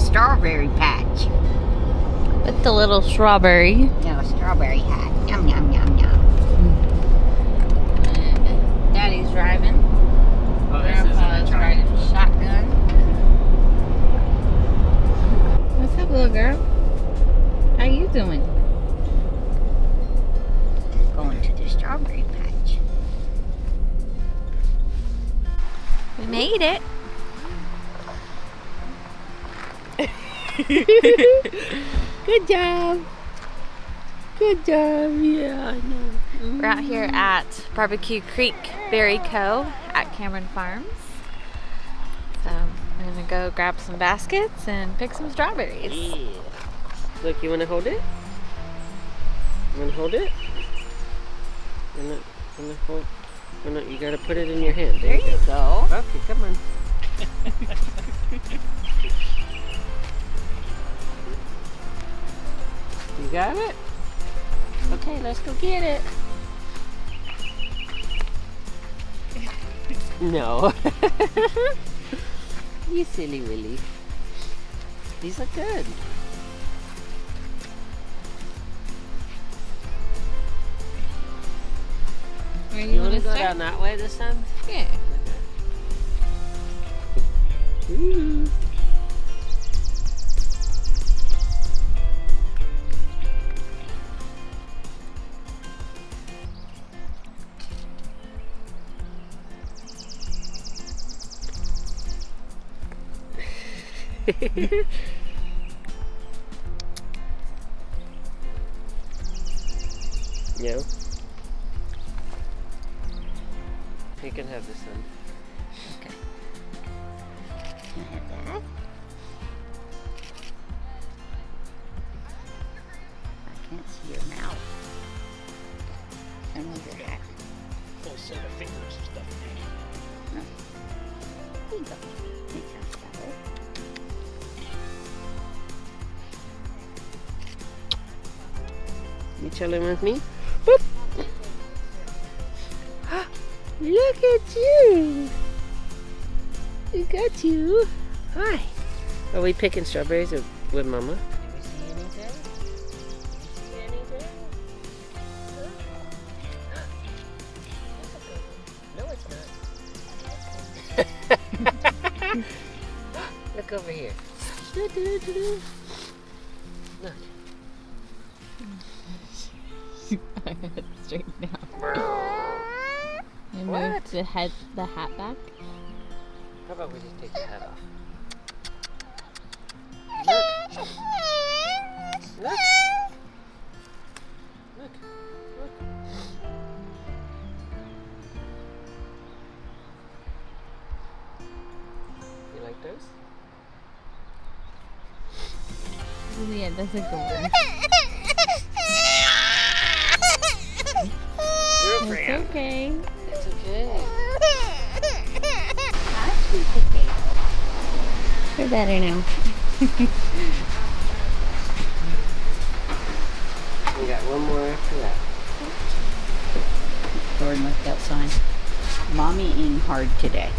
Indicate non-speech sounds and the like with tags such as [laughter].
the strawberry patch. With the little strawberry. No, strawberry hat. Yum, yum, yum, yum. And Daddy's driving. Oh, this isn't Grandpa's a riding shotgun. What's up, little girl? How you doing? Going to the strawberry patch. We made it. [laughs] Good job. Good job. Yeah, I know. We're out here at Barbecue Creek Berry Co. at Cameron Farms. So we're gonna go grab some baskets and pick some strawberries. Yeah. Look, you want to hold it? You want to hold it? You want to, want to hold? No, you got to put it in your hand. There, you go. go. Okay, come on. [laughs] got it? Okay, let's go get it. No. [laughs] you silly Willy. These look good. Where You, want to go down that way this time? Yeah. Ooh. [laughs] yeah. You can have this one. Can I have that? I can't see your mouth. I move your hat. Full set of fingers and stuff. There you go. Make You chilling with me? Boop. [gasps] Ah, look at you. We got you. Hi. Are we picking strawberries with, with Mama? Did we see anything? See anything? No, it's [laughs] not. Look over here. Look. Straight down. And What? move the head, the hat back. How about we just take the hat off? Look. Look. Look. Look. You like those? Yeah, that's a good one. [laughs] Hi, sweet potato. You're better now. We got one more after that. Jordan left outside. Mommy eating hard today.